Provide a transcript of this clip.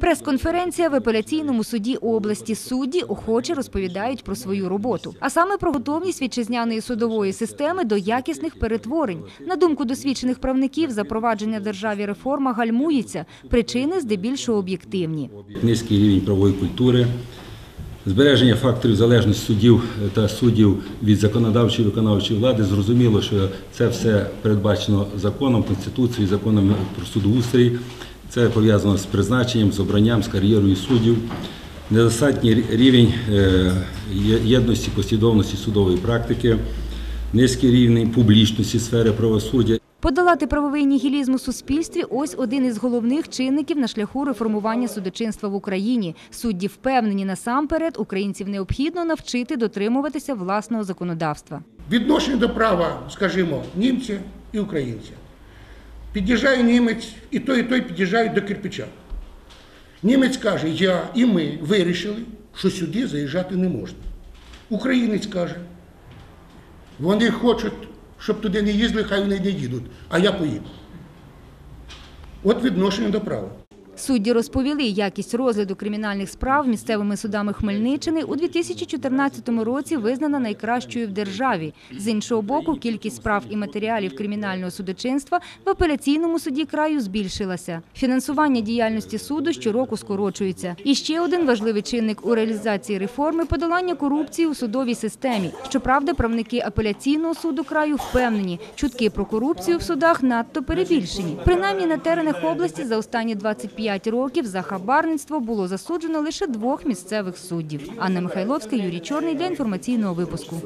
Прес-конференція в апеляційному суді області. Судді охоче розповідають про свою роботу, а саме про готовність вітчизняної судової системи до якісних перетворень. На думку досвідчених правників, запровадження в державі реформа гальмується. Причини здебільшого об'єктивні. низький рівень правової культури, збереження факторів залежності суддів та суддів від законодавчої і виконавчої влади. Зрозуміло, що це все передбачено законом, конституцією, законом про судоустрій. Це пов'язано з призначенням, з обранням, з кар'єрою суддів. Недостатній рівень е, єдності, послідовності судової практики, низький рівень публічності сфери правосуддя. Подолати правовий нігілізм у суспільстві – ось один із головних чинників на шляху реформування судочинства в Україні. Судді впевнені насамперед, українців необхідно навчити дотримуватися власного законодавства. Відношення до права, скажімо, німця і українця. Під'їжджає німець, і той, і той під'їжджають до кирпича. Німець каже, я і ми вирішили, що сюди заїжджати не можна. Українець каже, вони хочуть, щоб туди не їздили, хай вони не їдуть, а я поїду. От відношення до права. Судді розповіли, якість розгляду кримінальних справ місцевими судами Хмельниччини у 2014 році визнана найкращою в державі. З іншого боку, кількість справ і матеріалів кримінального судочинства в апеляційному суді краю збільшилася. Фінансування діяльності суду щороку скорочується. І ще один важливий чинник у реалізації реформи – подолання корупції у судовій системі. Щоправда, правники апеляційного суду краю впевнені, чутки про корупцію в судах надто перебільшені. Принаймні на теренах області за останні 25 років за хабарництво було засуджено лише двох місцевих суддів. Анна Михайловська, Юрій Чорний для інформаційного випуску.